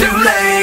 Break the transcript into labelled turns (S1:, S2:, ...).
S1: too late